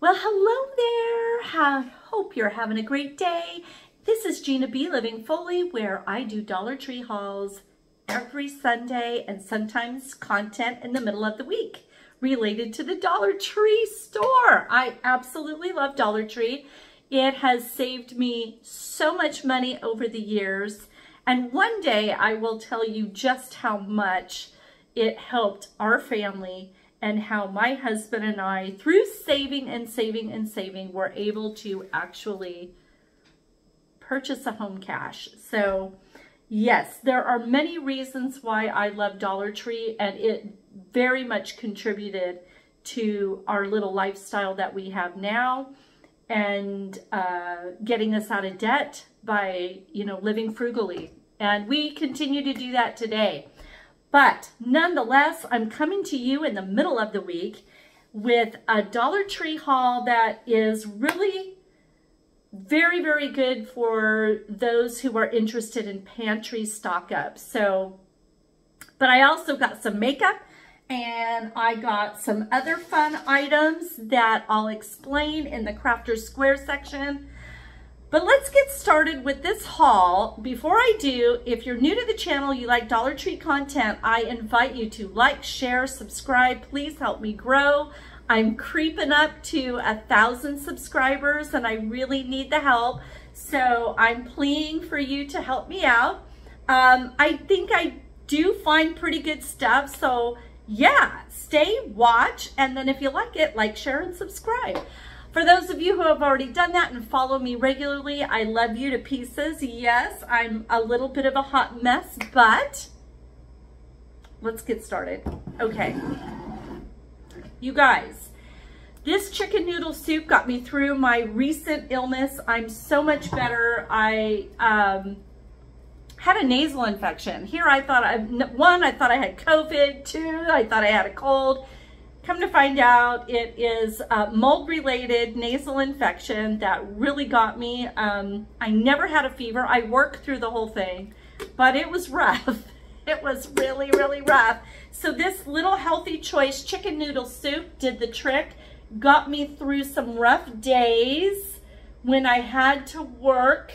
Well, hello there. I hope you're having a great day. This is Gina B. Living Fully, where I do Dollar Tree hauls every Sunday and sometimes content in the middle of the week related to the Dollar Tree store. I absolutely love Dollar Tree. It has saved me so much money over the years. And one day I will tell you just how much it helped our family and how my husband and I, through saving and saving and saving, were able to actually purchase a home cash. So yes, there are many reasons why I love Dollar Tree and it very much contributed to our little lifestyle that we have now and uh, getting us out of debt by, you know, living frugally. And we continue to do that today. But nonetheless, I'm coming to you in the middle of the week with a Dollar Tree haul that is really very, very good for those who are interested in pantry stock up. So, but I also got some makeup and I got some other fun items that I'll explain in the Crafter Square section. But let's get started with this haul. Before I do, if you're new to the channel, you like Dollar Tree content, I invite you to like, share, subscribe. Please help me grow. I'm creeping up to a thousand subscribers and I really need the help. So I'm pleading for you to help me out. Um, I think I do find pretty good stuff. So yeah, stay, watch, and then if you like it, like, share, and subscribe. For those of you who have already done that and follow me regularly, I love you to pieces. Yes, I'm a little bit of a hot mess, but let's get started. Okay. You guys, this chicken noodle soup got me through my recent illness. I'm so much better. I um, had a nasal infection. Here I thought, I, one, I thought I had COVID. Two, I thought I had a cold. Come to find out, it is a mold-related nasal infection that really got me. Um, I never had a fever. I worked through the whole thing, but it was rough. It was really, really rough. So this little healthy choice chicken noodle soup did the trick, got me through some rough days when I had to work.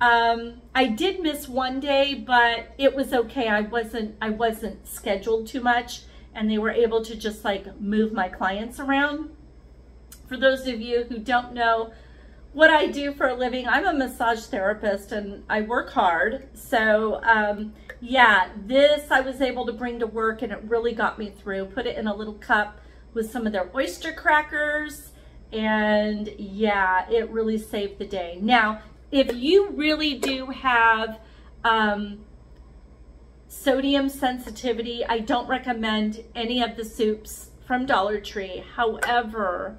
Um, I did miss one day, but it was okay. I wasn't, I wasn't scheduled too much and they were able to just like move my clients around. For those of you who don't know what I do for a living, I'm a massage therapist and I work hard. So um, yeah, this I was able to bring to work and it really got me through. Put it in a little cup with some of their oyster crackers and yeah, it really saved the day. Now, if you really do have um, sodium sensitivity, I don't recommend any of the soups from Dollar Tree. However,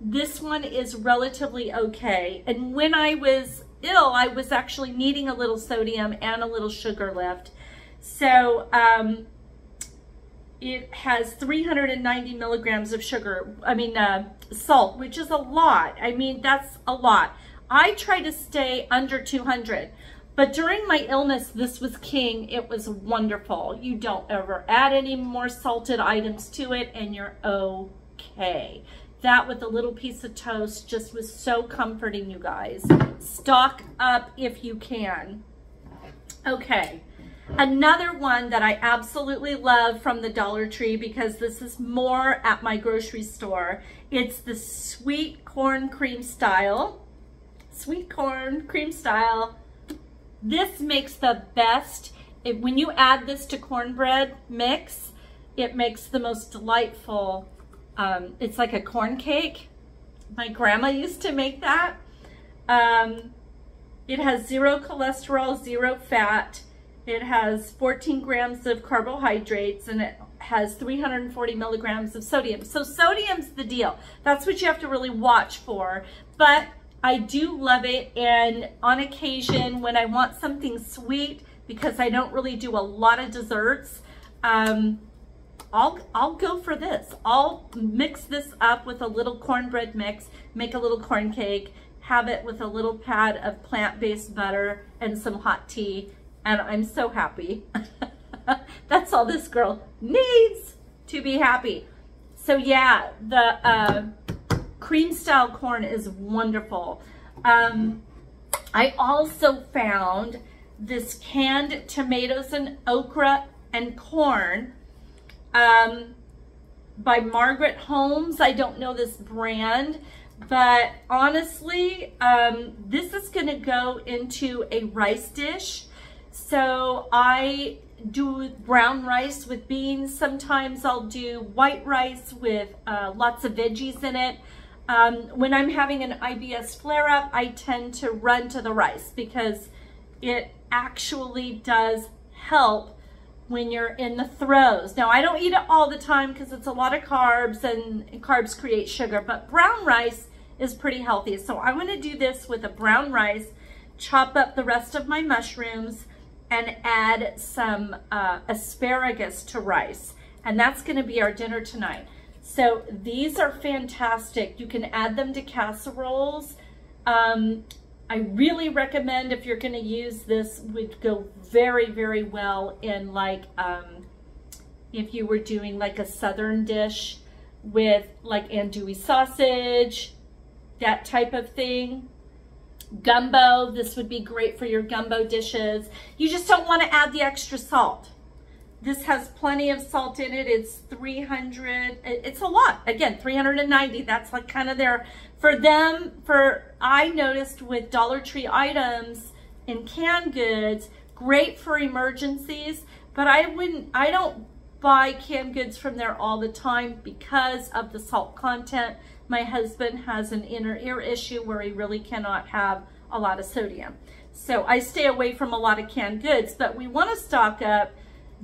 this one is relatively okay. And when I was ill, I was actually needing a little sodium and a little sugar lift. So um, it has 390 milligrams of sugar, I mean uh, salt, which is a lot. I mean, that's a lot. I try to stay under 200. But during my illness, this was king. It was wonderful. You don't ever add any more salted items to it and you're okay. That with a little piece of toast just was so comforting, you guys. Stock up if you can. Okay. Another one that I absolutely love from the Dollar Tree because this is more at my grocery store. It's the sweet corn cream style. Sweet corn cream style this makes the best, it, when you add this to cornbread mix, it makes the most delightful, um, it's like a corn cake. My grandma used to make that. Um, it has zero cholesterol, zero fat. It has 14 grams of carbohydrates and it has 340 milligrams of sodium. So sodium's the deal. That's what you have to really watch for. But I do love it and on occasion when I want something sweet because I don't really do a lot of desserts, um, I'll, I'll go for this. I'll mix this up with a little cornbread mix, make a little corn cake, have it with a little pad of plant-based butter and some hot tea, and I'm so happy. That's all this girl needs to be happy. So yeah, the uh, cream style corn is wonderful. Um, I also found this canned tomatoes and okra and corn um, by Margaret Holmes. I don't know this brand, but honestly, um, this is gonna go into a rice dish. So I do brown rice with beans. Sometimes I'll do white rice with uh, lots of veggies in it. Um, when I'm having an IBS flare-up, I tend to run to the rice because it actually does help when you're in the throes. Now, I don't eat it all the time because it's a lot of carbs and carbs create sugar, but brown rice is pretty healthy. So I'm gonna do this with a brown rice, chop up the rest of my mushrooms, and add some uh, asparagus to rice. And that's gonna be our dinner tonight. So these are fantastic. You can add them to casseroles. Um, I really recommend if you're gonna use this, would go very, very well in like, um, if you were doing like a Southern dish with like andouille sausage, that type of thing. Gumbo, this would be great for your gumbo dishes. You just don't wanna add the extra salt. This has plenty of salt in it. It's 300, it's a lot. Again, 390, that's like kind of there. for them, for, I noticed with Dollar Tree items and canned goods, great for emergencies, but I wouldn't, I don't buy canned goods from there all the time because of the salt content. My husband has an inner ear issue where he really cannot have a lot of sodium. So I stay away from a lot of canned goods, but we want to stock up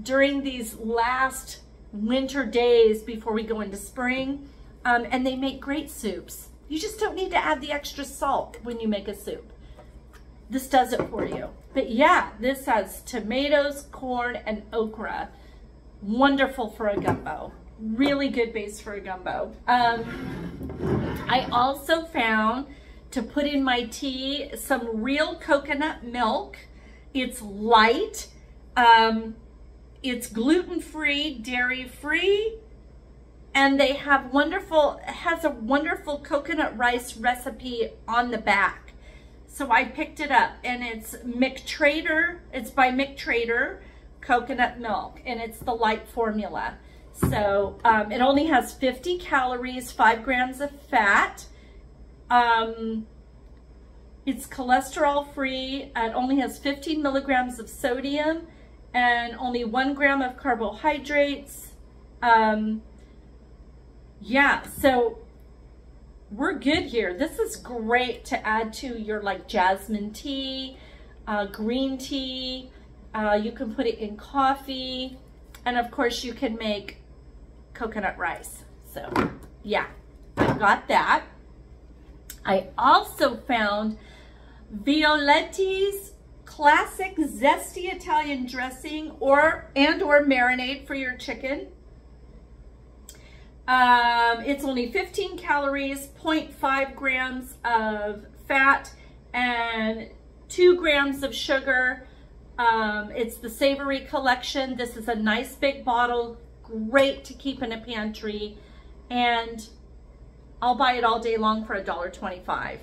during these last winter days before we go into spring. Um, and they make great soups. You just don't need to add the extra salt when you make a soup. This does it for you. But yeah, this has tomatoes, corn, and okra. Wonderful for a gumbo. Really good base for a gumbo. Um, I also found to put in my tea some real coconut milk. It's light. Um, it's gluten-free, dairy-free, and they have wonderful, has a wonderful coconut rice recipe on the back. So I picked it up and it's McTrader, it's by McTrader coconut milk and it's the light formula. So um, it only has 50 calories, five grams of fat. Um, it's cholesterol free. It only has 15 milligrams of sodium and only one gram of carbohydrates. Um, yeah, so we're good here. This is great to add to your like jasmine tea, uh, green tea. Uh, you can put it in coffee. And of course you can make coconut rice. So yeah, I got that. I also found Violetti's classic zesty Italian dressing or and or marinade for your chicken. Um, it's only 15 calories, 0.5 grams of fat, and 2 grams of sugar. Um, it's the Savory Collection. This is a nice big bottle, great to keep in a pantry, and I'll buy it all day long for $1.25.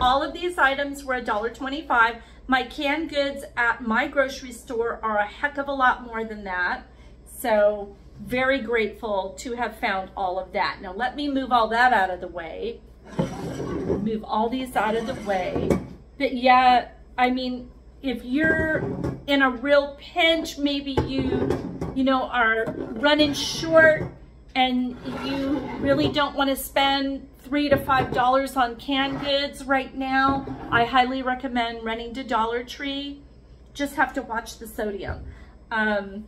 All of these items were $1.25. My canned goods at my grocery store are a heck of a lot more than that. So very grateful to have found all of that. Now let me move all that out of the way. Move all these out of the way. But yeah, I mean, if you're in a real pinch, maybe you, you know, are running short and you really don't want to spend three to five dollars on canned goods right now, I highly recommend running to Dollar Tree. Just have to watch the sodium. Um,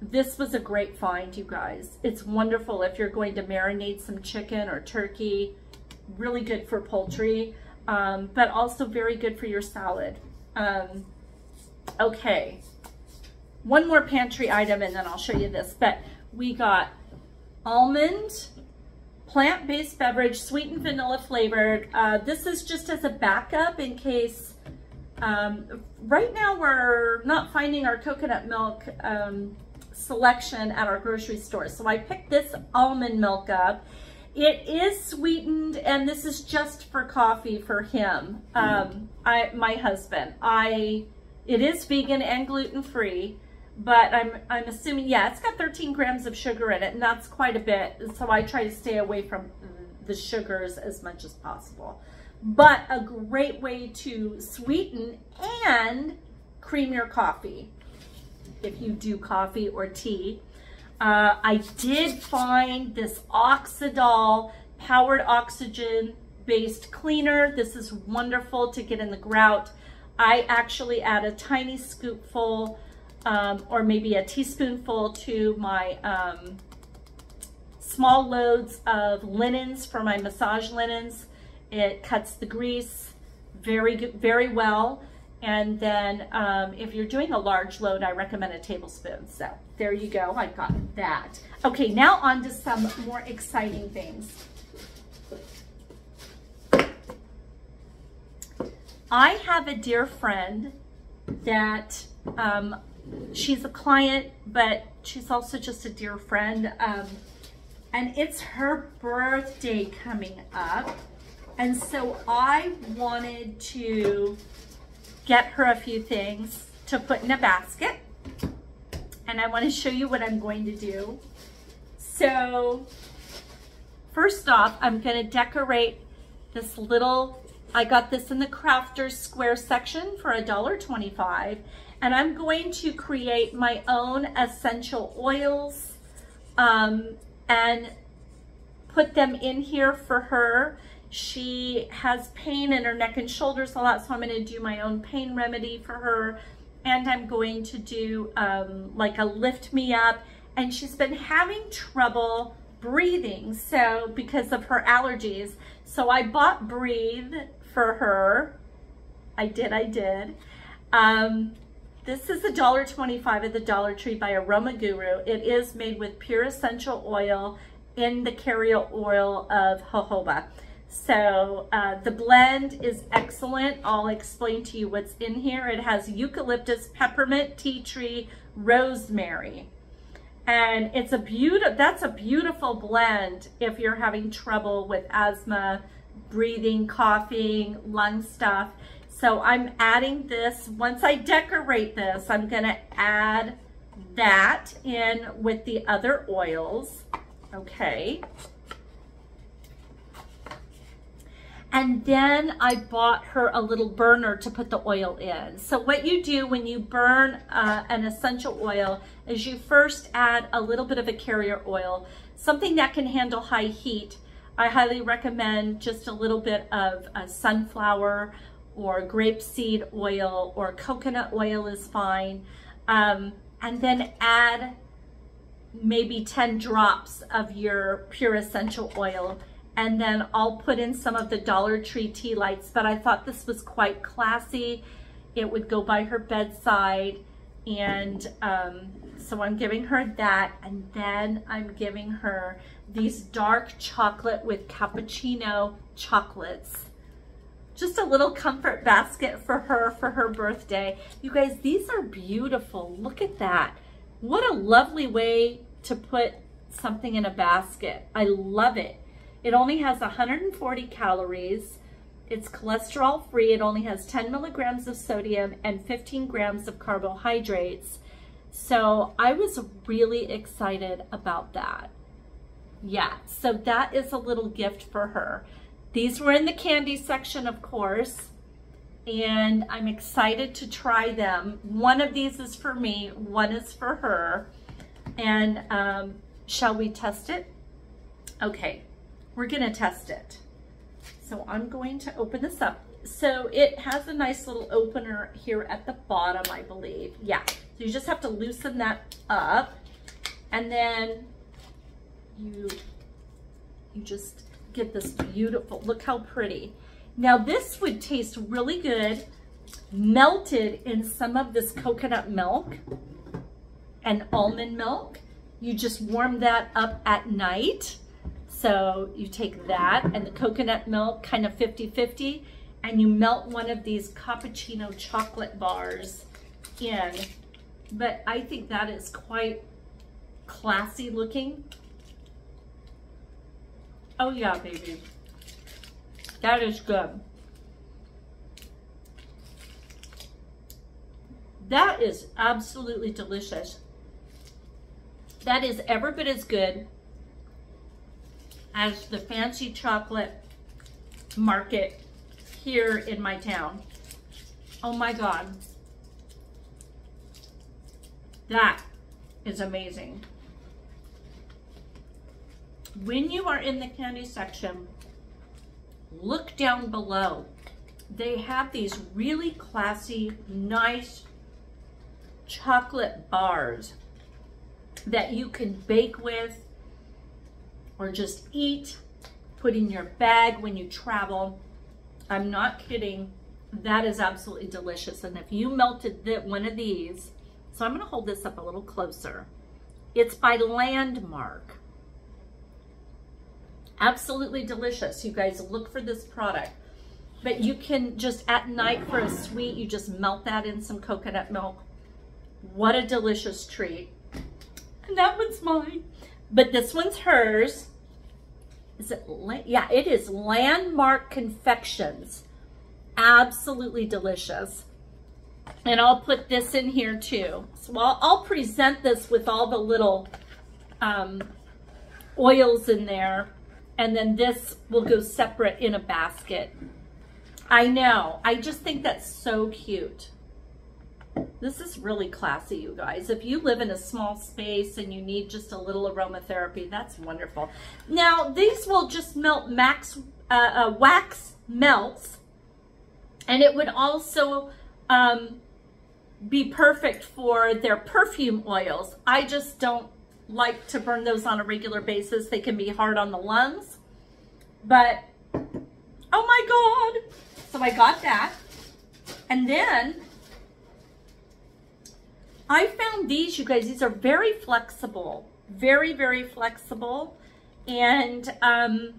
this was a great find, you guys. It's wonderful if you're going to marinate some chicken or turkey. Really good for poultry, um, but also very good for your salad. Um, okay, one more pantry item and then I'll show you this. But we got almond plant-based beverage, sweet and vanilla flavored. Uh, this is just as a backup in case, um, right now we're not finding our coconut milk um, selection at our grocery store. So I picked this almond milk up It is sweetened, and this is just for coffee for him, um, I, my husband. I, it is vegan and gluten-free, but I'm, I'm assuming, yeah, it's got 13 grams of sugar in it, and that's quite a bit. So I try to stay away from the sugars as much as possible. But a great way to sweeten and cream your coffee if you do coffee or tea. Uh, I did find this Oxydol powered oxygen based cleaner. This is wonderful to get in the grout. I actually add a tiny scoopful um, or maybe a teaspoonful to my um, small loads of linens for my massage linens. It cuts the grease very, very well. And then um, if you're doing a large load, I recommend a tablespoon. So there you go, I got that. Okay, now on to some more exciting things. I have a dear friend that um, she's a client, but she's also just a dear friend. Um, and it's her birthday coming up. And so I wanted to get her a few things to put in a basket. And I want to show you what I'm going to do. So first off, I'm going to decorate this little, I got this in the Crafters Square section for $1.25. And I'm going to create my own essential oils um, and put them in here for her. She has pain in her neck and shoulders a lot, so I'm going to do my own pain remedy for her. And I'm going to do um, like a lift me up. And she's been having trouble breathing, so because of her allergies. So I bought Breathe for her. I did, I did. Um, this is $1.25 at the Dollar Tree by Aroma Guru. It is made with pure essential oil in the carrier oil of jojoba. So uh, the blend is excellent. I'll explain to you what's in here. It has eucalyptus, peppermint, tea tree, rosemary. And it's a beautiful, that's a beautiful blend if you're having trouble with asthma, breathing, coughing, lung stuff. So I'm adding this, once I decorate this, I'm gonna add that in with the other oils, okay? And then I bought her a little burner to put the oil in. So what you do when you burn uh, an essential oil is you first add a little bit of a carrier oil, something that can handle high heat. I highly recommend just a little bit of uh, sunflower or grapeseed oil or coconut oil is fine. Um, and then add maybe 10 drops of your pure essential oil and then I'll put in some of the Dollar Tree tea lights, but I thought this was quite classy. It would go by her bedside, and um, so I'm giving her that, and then I'm giving her these dark chocolate with cappuccino chocolates. Just a little comfort basket for her for her birthday. You guys, these are beautiful. Look at that. What a lovely way to put something in a basket. I love it. It only has 140 calories. It's cholesterol free. It only has 10 milligrams of sodium and 15 grams of carbohydrates. So I was really excited about that. Yeah, so that is a little gift for her. These were in the candy section, of course, and I'm excited to try them. One of these is for me, one is for her. And um, shall we test it? Okay, we're gonna test it. So I'm going to open this up. So it has a nice little opener here at the bottom, I believe. Yeah, so you just have to loosen that up and then you, you just get this beautiful, look how pretty. Now this would taste really good melted in some of this coconut milk and almond milk. You just warm that up at night so you take that and the coconut milk, kind of 50-50, and you melt one of these cappuccino chocolate bars in. But I think that is quite classy looking. Oh yeah, baby. That is good. That is absolutely delicious. That is every bit as good as the fancy chocolate market here in my town. Oh my God. That is amazing. When you are in the candy section, look down below. They have these really classy, nice chocolate bars that you can bake with or just eat, put in your bag when you travel. I'm not kidding. That is absolutely delicious. And if you melted one of these, so I'm gonna hold this up a little closer. It's by Landmark. Absolutely delicious. You guys look for this product. But you can just at night for a sweet, you just melt that in some coconut milk. What a delicious treat. And that one's mine. But this one's hers. Is it, yeah, it is Landmark Confections. Absolutely delicious. And I'll put this in here too. So I'll, I'll present this with all the little um, oils in there. And then this will go separate in a basket. I know. I just think that's so cute. This is really classy, you guys. If you live in a small space and you need just a little aromatherapy, that's wonderful. Now, these will just melt max uh, uh, wax melts, and it would also um, be perfect for their perfume oils. I just don't like to burn those on a regular basis. They can be hard on the lungs, but oh my God. So I got that. And then I found these, you guys, these are very flexible, very, very flexible. And um,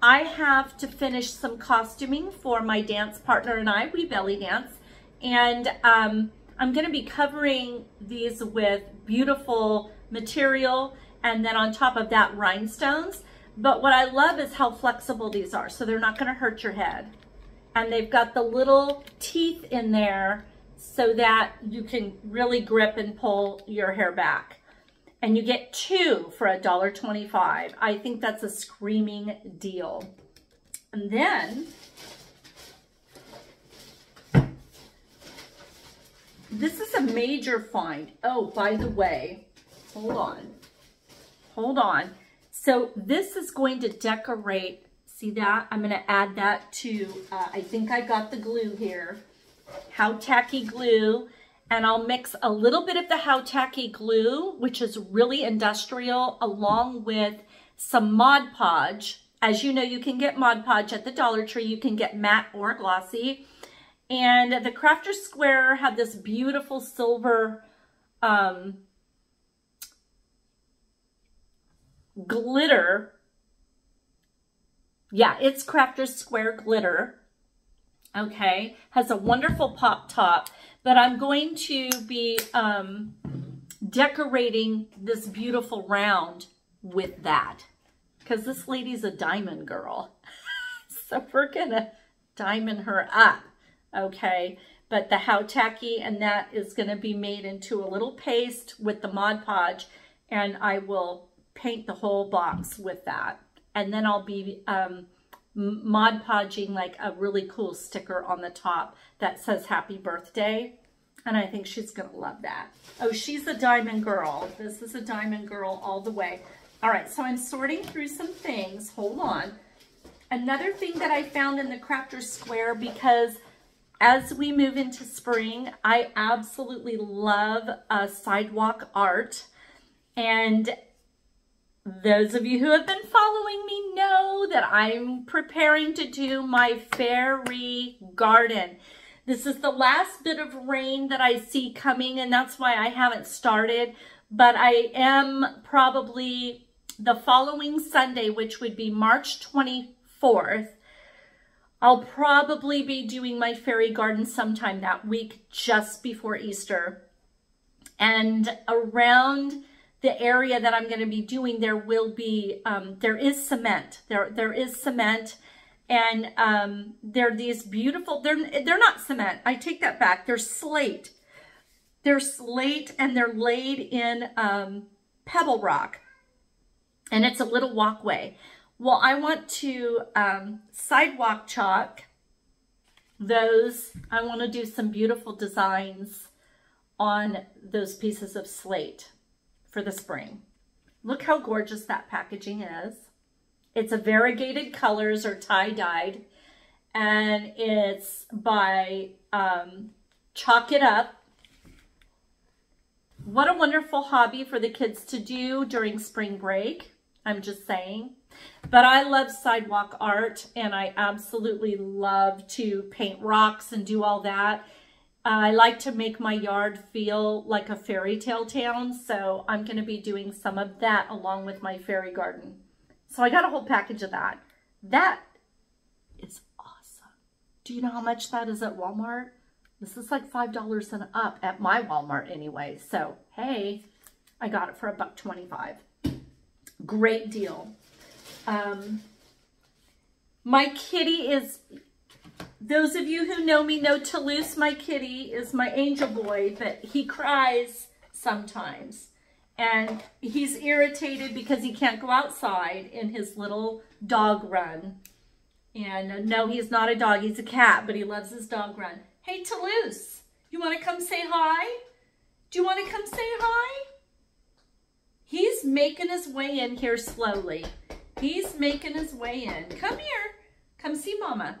I have to finish some costuming for my dance partner and I, we belly dance. And um, I'm gonna be covering these with beautiful material and then on top of that, rhinestones. But what I love is how flexible these are. So they're not gonna hurt your head. And they've got the little teeth in there so that you can really grip and pull your hair back. And you get two for a dollar twenty-five. I think that's a screaming deal. And then, this is a major find. Oh, by the way, hold on, hold on. So this is going to decorate, see that? I'm gonna add that to, uh, I think I got the glue here. How Tacky glue and I'll mix a little bit of the How Tacky glue, which is really industrial, along with some Mod Podge. As you know, you can get Mod Podge at the Dollar Tree. You can get matte or glossy. And the Crafter Square had this beautiful silver um, glitter. Yeah, it's Crafter's Square glitter okay? Has a wonderful pop top, but I'm going to be um, decorating this beautiful round with that because this lady's a diamond girl. so we're gonna diamond her up, okay? But the How Tacky and that is gonna be made into a little paste with the Mod Podge and I will paint the whole box with that. And then I'll be um, Mod Podging like a really cool sticker on the top that says happy birthday. And I think she's going to love that. Oh, she's a diamond girl. This is a diamond girl all the way. All right, so I'm sorting through some things. Hold on. Another thing that I found in the Crafter Square because as we move into spring, I absolutely love uh, sidewalk art. And those of you who have been following me know that I'm preparing to do my fairy garden. This is the last bit of rain that I see coming and that's why I haven't started. But I am probably the following Sunday, which would be March 24th, I'll probably be doing my fairy garden sometime that week just before Easter. And around the area that I'm going to be doing, there will be, um, there is cement. There, there is cement and um, they're these beautiful, they're, they're not cement. I take that back. They're slate. They're slate and they're laid in um, pebble rock. And it's a little walkway. Well, I want to um, sidewalk chalk those. I want to do some beautiful designs on those pieces of slate for the spring. Look how gorgeous that packaging is. It's a variegated colors or tie-dyed and it's by um, Chalk It Up. What a wonderful hobby for the kids to do during spring break. I'm just saying. But I love sidewalk art and I absolutely love to paint rocks and do all that. I like to make my yard feel like a fairy tale town, so I'm going to be doing some of that along with my fairy garden. So I got a whole package of that. That is awesome. Do you know how much that is at Walmart? This is like $5 and up at my Walmart anyway. So, hey, I got it for a buck 25. Great deal. Um, my kitty is, those of you who know me know Toulouse, my kitty, is my angel boy, but he cries sometimes. And he's irritated because he can't go outside in his little dog run. And uh, no, he's not a dog, he's a cat, but he loves his dog run. Hey, Toulouse, you want to come say hi? Do you want to come say hi? He's making his way in here slowly. He's making his way in. Come here. Come see Mama.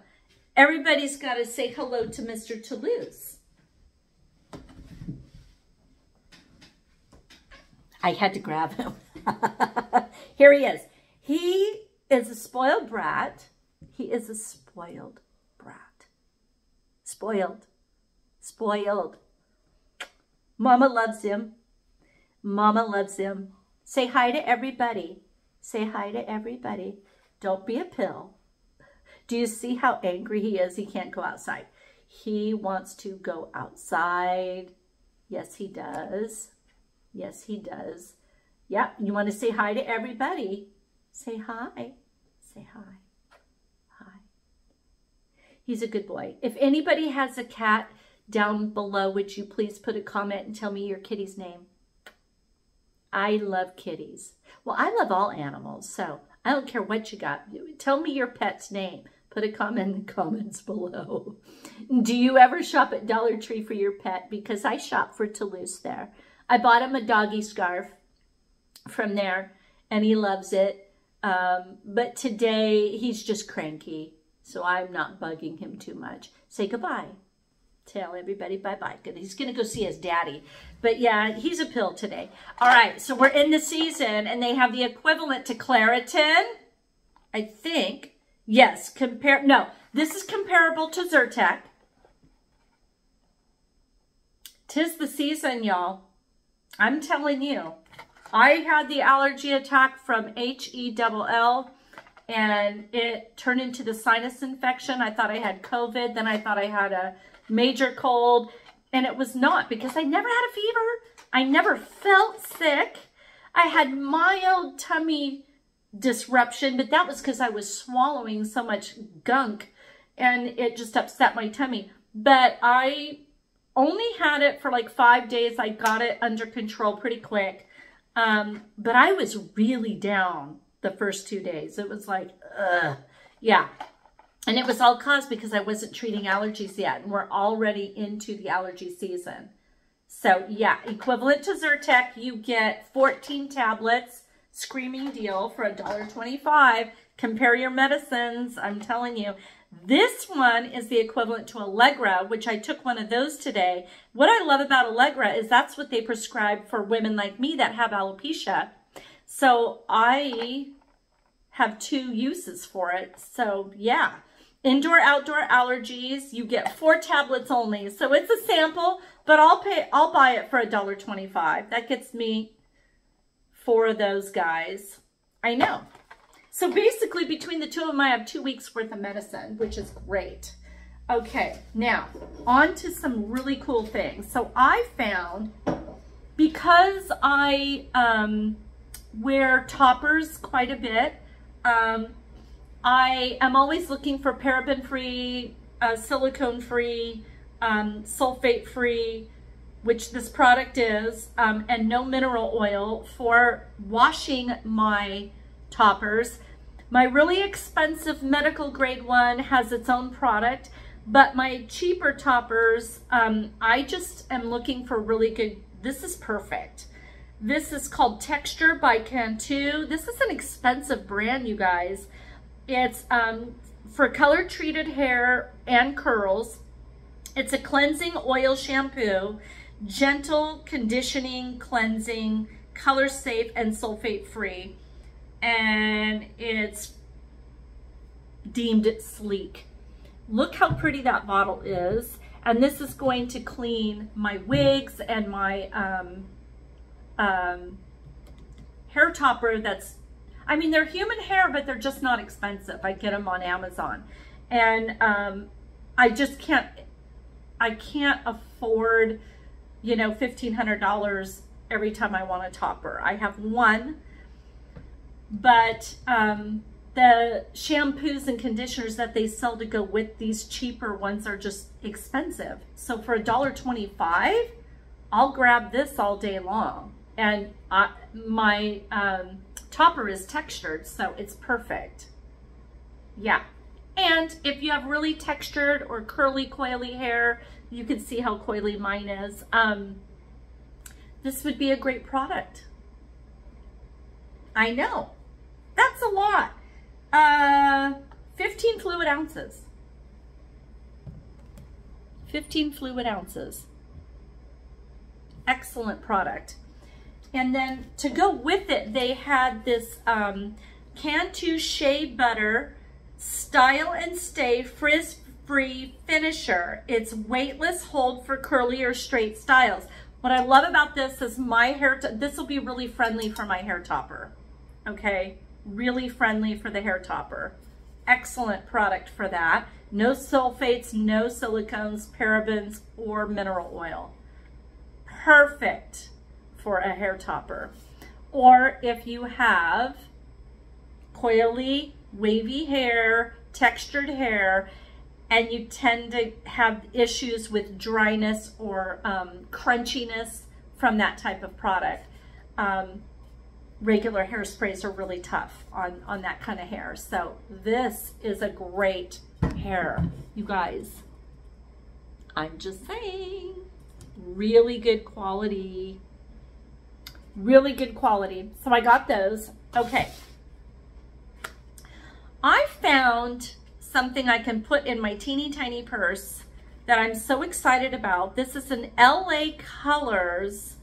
Everybody's got to say hello to Mr. Toulouse. I had to grab him. Here he is. He is a spoiled brat. He is a spoiled brat. Spoiled. Spoiled. Mama loves him. Mama loves him. Say hi to everybody. Say hi to everybody. Don't be a pill. Do you see how angry he is? He can't go outside. He wants to go outside. Yes, he does. Yes, he does. Yep, you want to say hi to everybody. Say hi. Say hi. Hi. He's a good boy. If anybody has a cat down below, would you please put a comment and tell me your kitty's name? I love kitties. Well, I love all animals, so I don't care what you got. Tell me your pet's name. Put a comment in the comments below. Do you ever shop at Dollar Tree for your pet? Because I shop for Toulouse there. I bought him a doggy scarf from there, and he loves it. Um, but today, he's just cranky, so I'm not bugging him too much. Say goodbye. Tell everybody bye-bye. He's going to go see his daddy. But yeah, he's a pill today. All right, so we're in the season, and they have the equivalent to Claritin, I think. Yes, compare. No, this is comparable to Zyrtec. Tis the season, y'all. I'm telling you, I had the allergy attack from H-E-L-L and it turned into the sinus infection. I thought I had COVID. Then I thought I had a major cold and it was not because I never had a fever. I never felt sick. I had mild tummy disruption, but that was because I was swallowing so much gunk and it just upset my tummy. But I only had it for like five days. I got it under control pretty quick. Um, but I was really down the first two days. It was like, ugh. Yeah. And it was all caused because I wasn't treating allergies yet. And we're already into the allergy season. So yeah, equivalent to Zyrtec, you get 14 tablets, screaming deal for $1.25. Compare your medicines, I'm telling you. This one is the equivalent to Allegra, which I took one of those today. What I love about Allegra is that's what they prescribe for women like me that have alopecia. So I have two uses for it. So yeah, indoor outdoor allergies, you get four tablets only. So it's a sample, but I'll pay I'll buy it for a dollar twenty-five. That gets me four of those guys. I know. So basically between the two of them, I have two weeks worth of medicine, which is great. Okay, now on to some really cool things. So I found, because I um, wear toppers quite a bit, um, I am always looking for paraben-free, uh, silicone-free, um, sulfate-free, which this product is, um, and no mineral oil for washing my toppers. My really expensive medical grade one has its own product, but my cheaper toppers, um, I just am looking for really good, this is perfect. This is called Texture by Cantu. This is an expensive brand, you guys. It's um, for color treated hair and curls. It's a cleansing oil shampoo, gentle conditioning, cleansing, color safe, and sulfate free. And it's deemed sleek. Look how pretty that bottle is. And this is going to clean my wigs and my um, um, hair topper that's, I mean, they're human hair, but they're just not expensive. I get them on Amazon. And um, I just can't, I can't afford, you know, $1,500 every time I want a topper. I have one, but um, the shampoos and conditioners that they sell to go with these cheaper ones are just expensive. So for $1.25, I'll grab this all day long. And I, my um, topper is textured, so it's perfect. Yeah. And if you have really textured or curly, coily hair, you can see how coily mine is. Um, this would be a great product. I know. That's a lot. Uh, 15 fluid ounces. 15 fluid ounces. Excellent product. And then to go with it, they had this um, Cantu Shea Butter Style and Stay Frizz-Free Finisher. It's weightless hold for curly or straight styles. What I love about this is my hair, this will be really friendly for my hair topper, okay? Really friendly for the hair topper. Excellent product for that. No sulfates, no silicones, parabens, or mineral oil. Perfect for a hair topper. Or if you have coily, wavy hair, textured hair, and you tend to have issues with dryness or um, crunchiness from that type of product. Um, regular hairsprays are really tough on, on that kind of hair. So this is a great hair, you guys. I'm just saying, really good quality really good quality. So I got those. Okay. I found something I can put in my teeny tiny purse that I'm so excited about. This is an LA Colors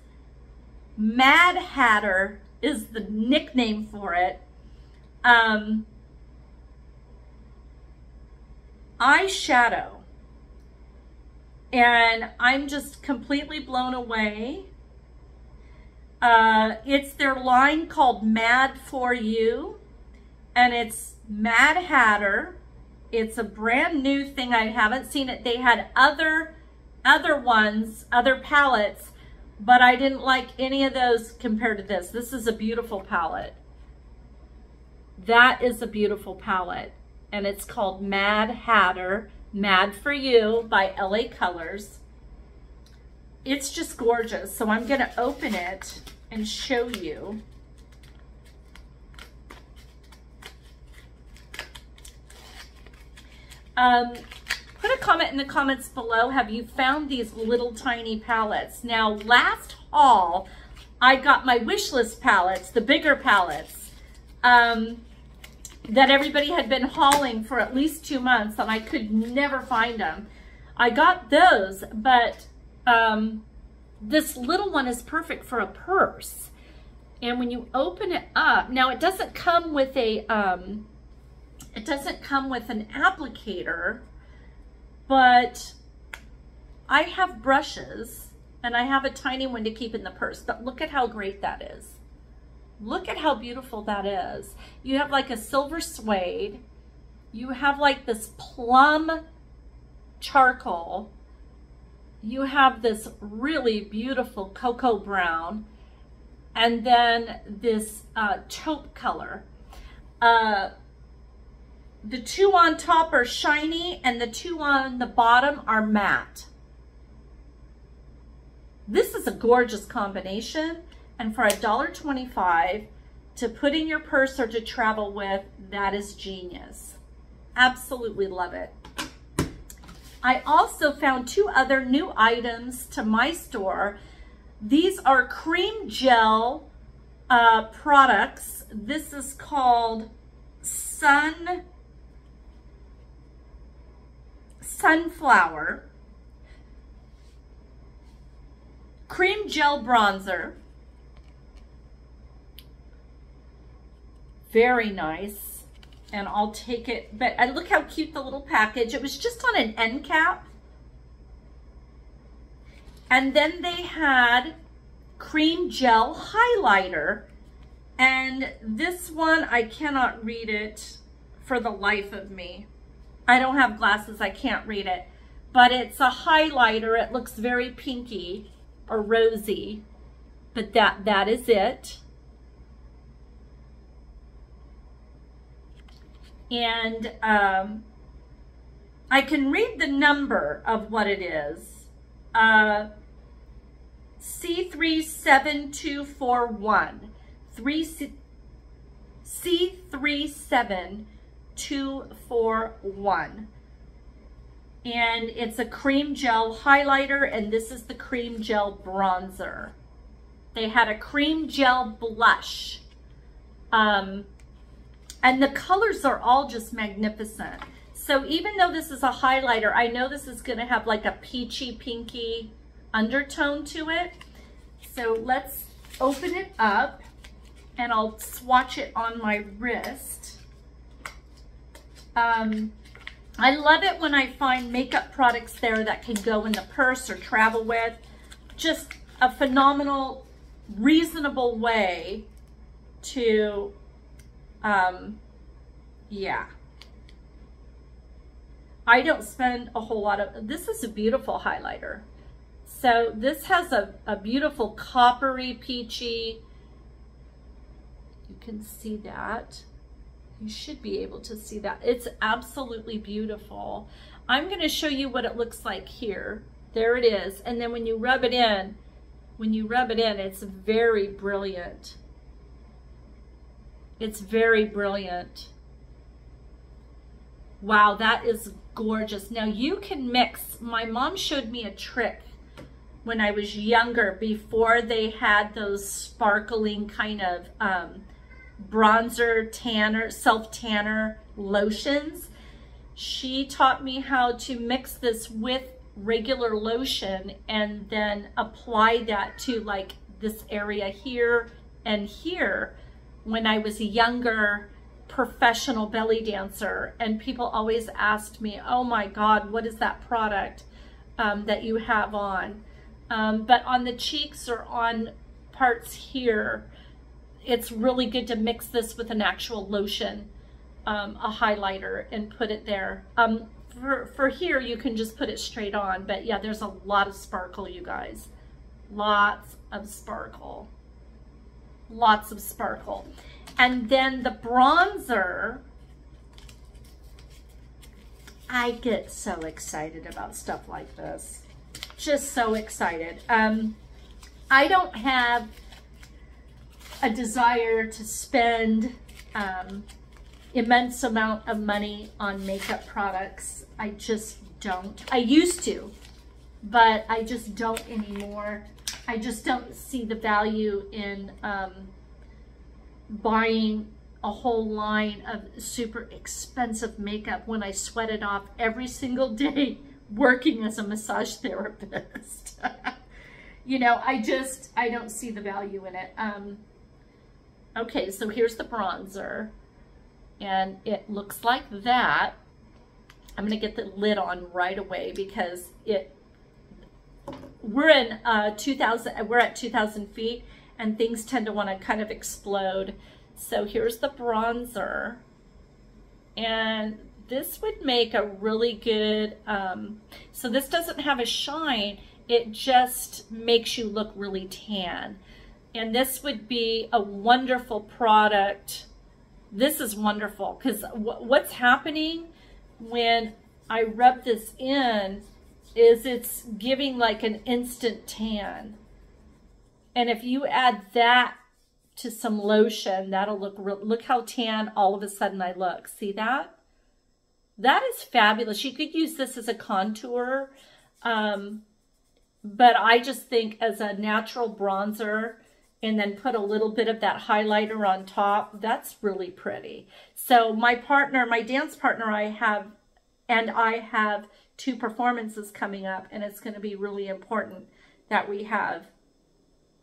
Mad Hatter is the nickname for it. Um, eyeshadow. And I'm just completely blown away uh, it's their line called Mad For You, and it's Mad Hatter. It's a brand new thing. I haven't seen it. They had other other ones, other palettes, but I didn't like any of those compared to this. This is a beautiful palette. That is a beautiful palette, and it's called Mad Hatter, Mad For You by LA Colors it's just gorgeous. So I'm going to open it and show you. Um, put a comment in the comments below. Have you found these little tiny palettes? Now, last haul, I got my wish list palettes, the bigger palettes, um, that everybody had been hauling for at least two months, and I could never find them. I got those, but um, this little one is perfect for a purse. And when you open it up, now it doesn't come with a, um, it doesn't come with an applicator, but I have brushes and I have a tiny one to keep in the purse, but look at how great that is. Look at how beautiful that is. You have like a silver suede. You have like this plum charcoal you have this really beautiful cocoa brown and then this uh, taupe color. Uh, the two on top are shiny and the two on the bottom are matte. This is a gorgeous combination and for $1.25 to put in your purse or to travel with, that is genius. Absolutely love it. I also found two other new items to my store. These are cream gel uh, products. This is called Sun Sunflower Cream Gel Bronzer. Very nice and I'll take it. But look how cute the little package. It was just on an end cap. And then they had cream gel highlighter. And this one, I cannot read it for the life of me. I don't have glasses, I can't read it. But it's a highlighter. It looks very pinky or rosy. But that that is it. And um, I can read the number of what it is. Uh, C37241. Three C C37241. And it's a cream gel highlighter, and this is the cream gel bronzer. They had a cream gel blush. Um, and the colors are all just magnificent. So even though this is a highlighter, I know this is gonna have like a peachy pinky undertone to it. So let's open it up and I'll swatch it on my wrist. Um, I love it when I find makeup products there that can go in the purse or travel with. Just a phenomenal, reasonable way to um, yeah. I don't spend a whole lot of, this is a beautiful highlighter. So this has a, a beautiful coppery, peachy, you can see that. You should be able to see that. It's absolutely beautiful. I'm going to show you what it looks like here. There it is. And then when you rub it in, when you rub it in, it's very brilliant. It's very brilliant. Wow, that is gorgeous. Now you can mix, my mom showed me a trick when I was younger before they had those sparkling kind of um, bronzer tanner, self-tanner lotions. She taught me how to mix this with regular lotion and then apply that to like this area here and here when I was a younger professional belly dancer and people always asked me, oh my God, what is that product um, that you have on? Um, but on the cheeks or on parts here, it's really good to mix this with an actual lotion, um, a highlighter and put it there. Um, for, for here, you can just put it straight on, but yeah, there's a lot of sparkle, you guys. Lots of sparkle lots of sparkle. And then the bronzer, I get so excited about stuff like this. Just so excited. Um, I don't have a desire to spend um, immense amount of money on makeup products. I just don't. I used to, but I just don't anymore. I just don't see the value in um, buying a whole line of super expensive makeup when I sweat it off every single day working as a massage therapist. you know, I just, I don't see the value in it. Um, okay, so here's the bronzer and it looks like that. I'm to get the lid on right away because it we're in uh, 2000, we're at 2,000 feet and things tend to want to kind of explode. So here's the bronzer. And this would make a really good, um, so this doesn't have a shine, it just makes you look really tan. And this would be a wonderful product. This is wonderful because what's happening when I rub this in is it's giving like an instant tan. And if you add that to some lotion, that'll look, look how tan all of a sudden I look. See that? That is fabulous. You could use this as a contour, um, but I just think as a natural bronzer and then put a little bit of that highlighter on top, that's really pretty. So my partner, my dance partner I have, and I have two performances coming up, and it's going to be really important that we have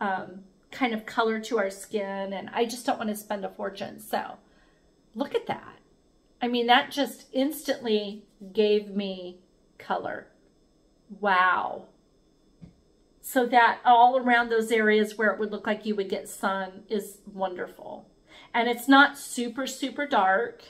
um, kind of color to our skin, and I just don't want to spend a fortune. So look at that. I mean, that just instantly gave me color. Wow. So that all around those areas where it would look like you would get sun is wonderful. And it's not super, super dark.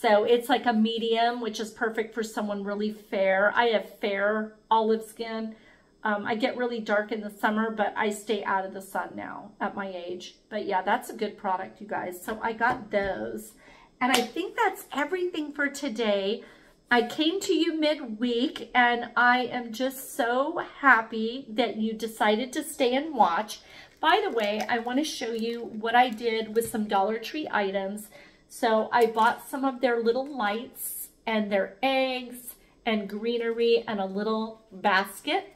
So it's like a medium, which is perfect for someone really fair. I have fair olive skin. Um, I get really dark in the summer, but I stay out of the sun now at my age. But yeah, that's a good product, you guys. So I got those. And I think that's everything for today. I came to you midweek and I am just so happy that you decided to stay and watch. By the way, I want to show you what I did with some Dollar Tree items. So I bought some of their little lights and their eggs and greenery and a little basket.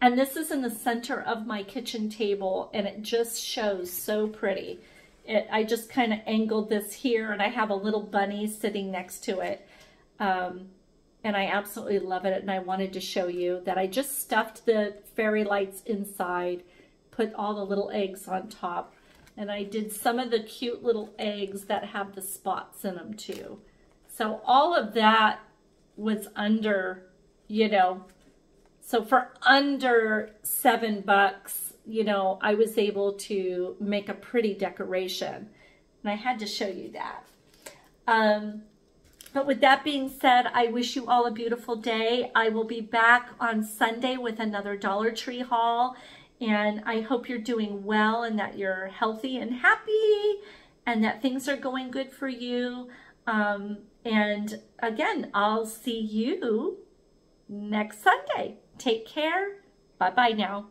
And this is in the center of my kitchen table and it just shows so pretty. It, I just kind of angled this here and I have a little bunny sitting next to it. Um, and I absolutely love it. And I wanted to show you that I just stuffed the fairy lights inside, put all the little eggs on top. And I did some of the cute little eggs that have the spots in them too. So all of that was under, you know, so for under seven bucks, you know, I was able to make a pretty decoration. And I had to show you that. Um, but with that being said, I wish you all a beautiful day. I will be back on Sunday with another Dollar Tree haul. And I hope you're doing well and that you're healthy and happy and that things are going good for you. Um, and again, I'll see you next Sunday. Take care. Bye-bye now.